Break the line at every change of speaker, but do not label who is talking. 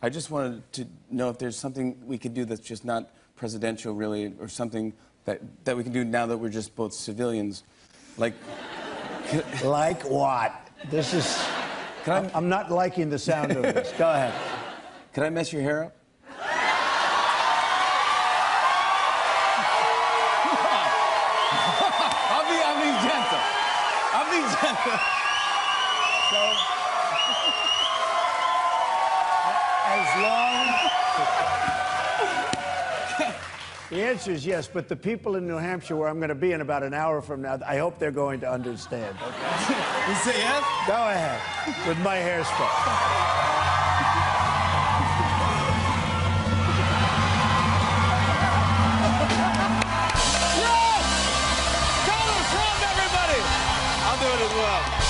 I just wanted to know if there's something we could do that's just not presidential, really, or something that, that we can do now that we're just both civilians. Like,
Like what? This is.
Can I-
I'm, not liking the sound of this. Go ahead.
could I mess your hair up?
I'll be, I'll be gentle. I'll be gentle.
as long. the answer is yes, but the people in New Hampshire, where I'm going to be in about an hour from now, I hope they're going to understand. Okay.
you say yes?
Go ahead with my hairspray. Well.